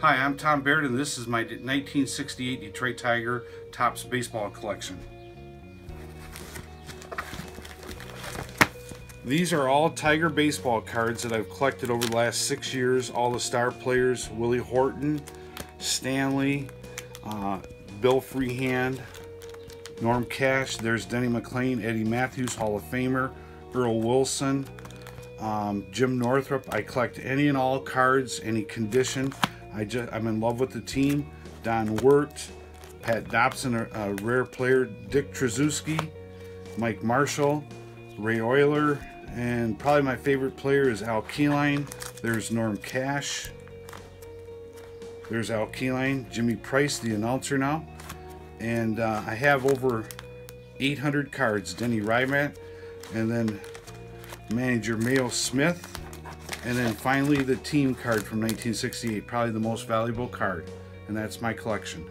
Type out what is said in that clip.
Hi, I'm Tom Baird, and this is my 1968 Detroit Tiger Topps Baseball Collection. These are all Tiger baseball cards that I've collected over the last six years. All the star players, Willie Horton, Stanley, uh, Bill Freehan, Norm Cash, there's Denny McLain, Eddie Mathews, Hall of Famer, Earl Wilson, um, Jim Northrup. I collect any and all cards, any condition. I just I'm in love with the team. Don Wert, Pat Dobson, a, a rare player, Dick Tracewski, Mike Marshall, Ray Oyler, and probably my favorite player is Al Kaline. There's Norm Cash. There's Al Kaline, Jimmy Price, the announcer now. And uh, I have over 800 cards. Denny Reimack, and then manager Mayo Smith, and then finally the team card from 1968, probably the most valuable card, and that's my collection.